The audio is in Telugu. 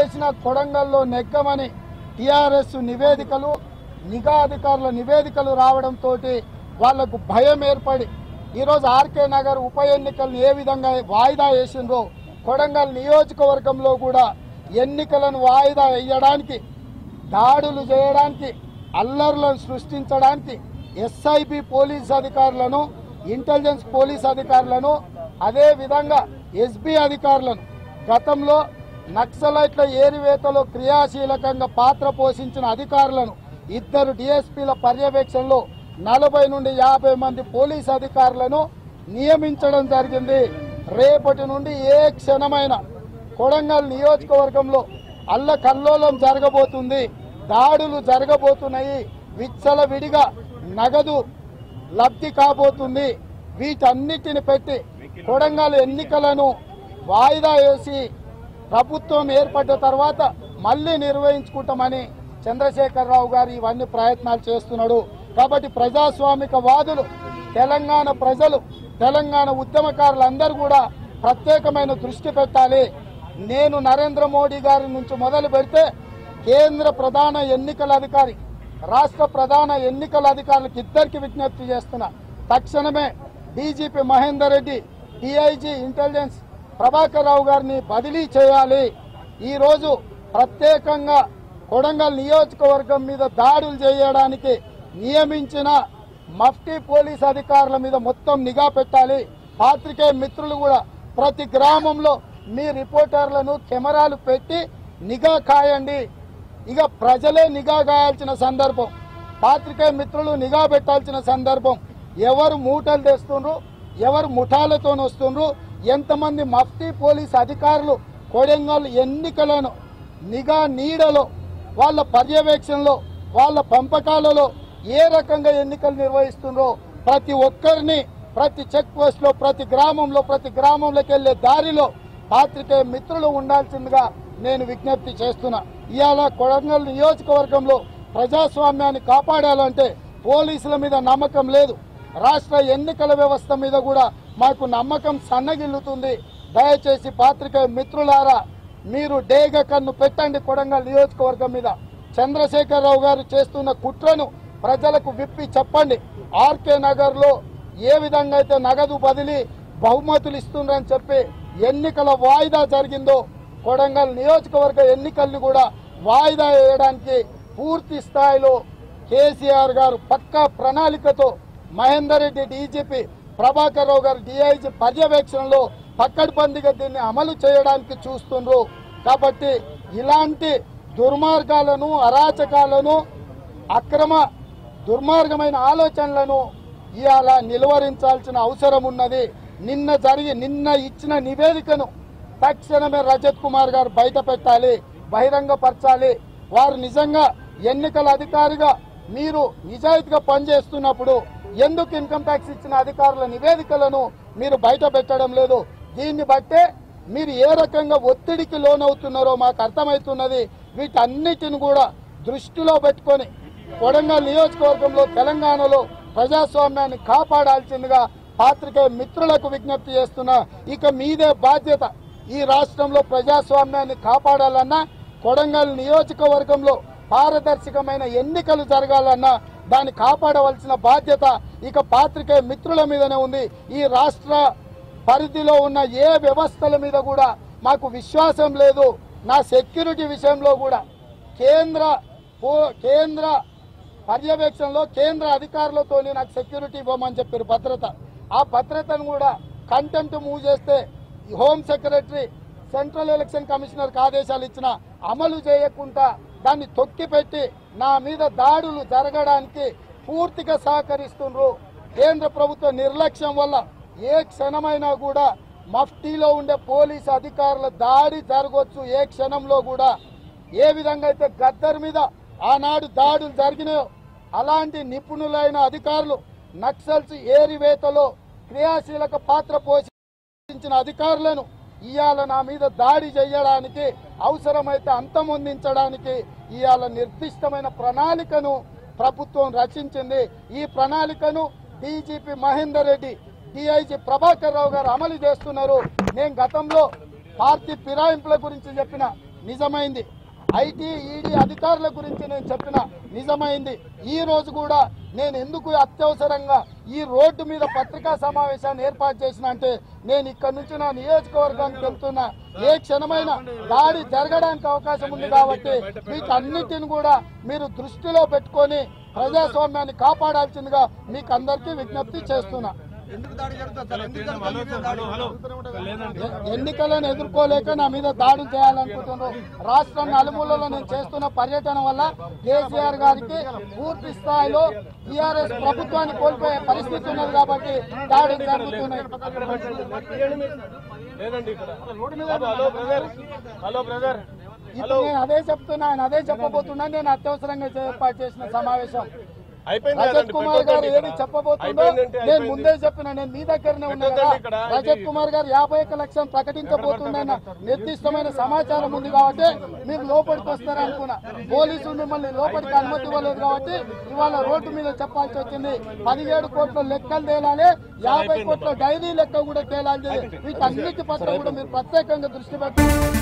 చేసిన కొడంగల్లో నెగ్గమని టిఆర్ఎస్ నివేదికలు నిఘా అధికారుల నివేదికలు రావడంతో వాళ్ళకు భయం ఏర్పడి ఈరోజు ఆర్కే నగర్ ఉప ఎన్నికలను ఏ విధంగా వాయిదా వేసిండ్రో కొడంగల్ నియోజకవర్గంలో కూడా ఎన్నికలను వాయిదా వేయడానికి దాడులు చేయడానికి అల్లర్లను సృష్టించడానికి ఎస్ఐబి పోలీస్ అధికారులను ఇంటెలిజెన్స్ పోలీస్ అధికారులను అదేవిధంగా ఎస్బీ అధికారులను గతంలో నక్సలైట్ల ఏరివేతలో క్రియాశీలకంగా పాత్ర పోషించిన అధికారులను ఇద్దరు డిఎస్పీల పర్యవేక్షణలో నలభై నుండి యాభై మంది పోలీస్ అధికారులను నియమించడం జరిగింది. రేపటి నుండి ఏ క్షణమైన కొడంగల్ నియోజకవర్గంలో అల్ల కల్లోలం జరగబోతుంది. దాడులు జరగబోతున్నాయి. విచ్చల విడిగా నగదు లబ్ధి కాబోతుంది. వీటన్నిటిని పెట్టి కొడంగల్ ఎన్నికలను వాయిదా వేసి ప్రభుత్వం ఏర్పడ్డ తర్వాత మళ్ళీ నిర్వహించుకుంటామని చంద్రశేఖరరావు గారు ఇవన్నీ ప్రయత్నాలు చేస్తున్నాడు. కాబట్టి ప్రజాస్వామిక వాదులు తెలంగాణ ప్రజలు తెలంగాణ ఉద్యమకారులందరూ కూడా ప్రత్యేకమైన దృష్టి పెట్టాలి. నేను నరేంద్ర మోడీ గారి నుంచి మొదలు పెడితే కేంద్ర ప్రధాన ఎన్నికల అధికారి రాష్ట్ర ప్రధాన ఎన్నికల అధికారులకు ఇద్దరికి విజ్ఞప్తి చేస్తున్నా. తక్షణమే DGP Mahender Reddy DIG intelligence Prabhakar Rao గారిని బదిలీ చేయాలి. ఈరోజు ప్రత్యేకంగా కొడంగల్ నియోజకవర్గం మీద దాడులు చేయడానికి నియమించిన మఫ్టీ పోలీస్ అధికారుల మీద మొత్తం నిఘా పెట్టాలి. పాత్రికేయ మిత్రులు కూడా ప్రతి గ్రామంలో మీ రిపోర్టర్లను కెమెరాలు పెట్టి నిఘా కాయండి. ఇక ప్రజలే నిఘా కాయాల్సిన సందర్భం. పాత్రికేయ మిత్రులు నిఘా పెట్టాల్సిన సందర్భం. ఎవరు మూటలు తెస్తుండ్రు? ఎవరు ముఠాలతో వస్తుండ్రు ఎంతమంది మఫ్టీ పోలీస్ అధికారులు కొడంగల్ ఎన్నికలను నిఘా నీడలో వాళ్ళ పర్యవేక్షణలో వాళ్ళ పంపకాలలో ఏ రకంగా ఎన్నికలు నిర్వహిస్తుందో ప్రతి ఒక్కరిని ప్రతి చెక్ పోస్ట్లో ప్రతి గ్రామంలో ప్రతి గ్రామంలోకి వెళ్ళే దారిలో పాత్రికేయ మిత్రులు ఉండాల్సిందిగా నేను విజ్ఞప్తి చేస్తున్నా. ఇవాళ కొడంగల్ నియోజకవర్గంలో ప్రజాస్వామ్యాన్ని కాపాడాలంటే పోలీసుల మీద నమ్మకం లేదు. రాష్ట్ర ఎన్నికల వ్యవస్థ మీద కూడా మాకు నమ్మకం సన్నగిల్లుతుంది. దయచేసి పాత్రికేయ మిత్రులారా మీరు డేగ కన్ను పెట్టండి కొడంగల్ నియోజకవర్గం మీద. చంద్రశేఖరరావు గారు చేస్తున్న కుట్రను ప్రజలకు విప్పి చెప్పండి. ఆర్కే నగర్లో ఏ విధంగా అయితే నగదు బదిలీ బహుమతులు ఇస్తుండ్రని చెప్పి ఎన్నికల వాయిదా జరిగిందో కొడంగల్ నియోజకవర్గ ఎన్నికల్ని కూడా వాయిదా వేయడానికి పూర్తి స్థాయిలో కేసీఆర్ గారు పక్కా ప్రణాళికతో మహేందర్ రెడ్డి డీజీపీ ప్రభాకర్ రావు గారు డిఐజీ పర్యవేక్షణలో పక్కడ్బందీగా దీన్ని అమలు చేయడానికి చూస్తుండ్రు. కాబట్టి ఇలాంటి దుర్మార్గాలను అరాచకాలను అక్రమ దుర్మార్గమైన ఆలోచనలను ఇవాళ నిలువరించాల్సిన అవసరం ఉన్నది. నిన్న జరిగి నిన్న ఇచ్చిన నివేదికను తక్షణమే రజత్ కుమార్ గారు బయట పెట్టాలి బహిరంగపరచాలి. వారు నిజంగా ఎన్నికల అధికారిగా మీరు నిజాయితీగా పనిచేస్తున్నప్పుడు ఎందుకు ఇన్కమ్ ట్యాక్స్ ఇచ్చిన అధికారుల నివేదికలను మీరు బయట పెట్టడం లేదు? దీన్ని బట్టే మీరు ఏ రకంగా ఒత్తిడికి లోనవుతున్నారో మాకు అర్థమవుతున్నది. వీటన్నిటిని కూడా దృష్టిలో పెట్టుకొని కొడంగల్ నియోజకవర్గంలో తెలంగాణలో ప్రజాస్వామ్యాన్ని కాపాడాల్సిందిగా పాత్రికేయ మిత్రులకు విజ్ఞప్తి చేస్తున్నా. ఇక మీదే బాధ్యత ఈ రాష్ట్రంలో ప్రజాస్వామ్యాన్ని కాపాడాలన్నా కొడంగల్ నియోజకవర్గంలో పారదర్శకమైన ఎన్నికలు జరగాలన్నా దాన్ని కాపాడవలసిన బాధ్యత ఇక పాత్రికేయ మిత్రుల మీదనే ఉంది. ఈ రాష్ట్ర పరిధిలో ఉన్న ఏ వ్యవస్థల మీద కూడా మాకు విశ్వాసం లేదు. నా సెక్యూరిటీ విషయంలో కూడా కేంద్ర పో- కేంద్ర పర్యవేక్షణలో కేంద్ర అధికారులతో నాకు సెక్యూరిటీ ఇవ్వమని చెప్పారు భద్రత. ఆ భద్రతను కూడా కంటెంట్ మూవ్ చేస్తే హోమ్ సెక్రటరీ సెంట్రల్ ఎలక్షన్ కమిషనర్కి ఆదేశాలు ఇచ్చిన అమలు చేయకుండా దాన్ని తొక్కిపెట్టి నా మీద దాడులు జరగడానికి పూర్తిగా సహకరిస్తుండ్రు. కేంద్ర ప్రభుత్వ నిర్లక్ష్యం వల్ల ఏ క్షణమైనా కూడా మఫ్టీలో ఉండే పోలీస్ అధికారుల దాడి జరగవచ్చు ఏ క్షణంలో కూడా. ఏ విధంగా అయితే గద్దర్ మీద ఆనాడు దాడులు జరిగినాయో అలాంటి నిపుణులైన అధికారులు నక్సల్స్ ఏరివేతలో క్రియాశీలక పాత్ర పోషించిన అధికారులను ఇవాళ నా మీద దాడి చేయడానికి అవసరమైతే అంతమొందించడానికి ఇవాళ నిర్దిష్టమైన ప్రణాళికను ప్రభుత్వం రచించింది. ఈ ప్రణాళికను డీజీపీ మహేందర్ రెడ్డి డిఐజీ ప్రభాకర్ రావు గారు అమలు చేస్తున్నారు. నేను గతంలో పార్టీ ఫిరాయింపుల గురించి చెప్పిన నిజమైంది. ఐటీ ఈడీ అధికారుల గురించి నేను చెప్పిన నిజమైంది. ఈ రోజు కూడా నేను ఎందుకు అత్యవసరంగా ఈ రోడ్డు మీద పత్రికా సమావేశాన్ని ఏర్పాటు చేసిన అంటే నేను ఇక్కడ నుంచి నా నియోజకవర్గానికి వెళ్తున్నా. ఏ క్షణమైన దాడి జరగడానికి అవకాశం ఉంది కాబట్టి మీకు అన్నింటిని కూడా మీరు దృష్టిలో పెట్టుకొని ప్రజాస్వామ్యాన్ని కాపాడాల్సిందిగా మీకు అందరికీ విజ్ఞప్తి చేస్తున్నా. దాడి దాడి? ఎన్నికలను ఎదుర్కోలేక నా మీద దాడులు చేయాలనుకుంటున్నారు. రాష్ట్రం నలుమూలలో నేను చేస్తున్న పర్యటన వల్ల కేసీఆర్ గారికి పూర్తి స్థాయిలో టీఆర్ఎస్ ప్రభుత్వాన్ని కోల్పోయే పరిస్థితి ఉన్నది కాబట్టి దాడులు జరుగుతున్నాయి. లేదండి ఇక్కడ. Hello brother. Hello brother. ఇప్పుడు నేను అదే చెప్తున్నా ఆయన అదే చెప్పబోతున్నా నేను అత్యవసరంగా ఏర్పాటు చేసిన సమావేశం. రజత్ కుమార్ గారు ఏది. చెప్పబోతుందో నేను. ముందే చెప్పిన నేను మీ దగ్గరనే ఉన్నా కదా. రజత్ కుమార్ గారు యాభై ఒక్క లక్షలు ప్రకటించబోతుందన్న నిర్దిష్టమైన సమాచారం ఉంది కాబట్టి మీరు లోపలికి వస్తారని అనుకున్నా. పోలీసులు మిమ్మల్ని లోపలికి అనుమతి ఇవ్వలేదు కాబట్టి ఇవాళ రోడ్డు మీద చెప్పాల్సి వచ్చింది. పదిహేడు కోట్ల లెక్కలు తేలాలి యాభై కోట్ల డైరీ లెక్క కూడా తేలాలి. వీటన్నిటి పట్ల కూడా మీరు ప్రత్యేకంగా దృష్టి పెట్టాలి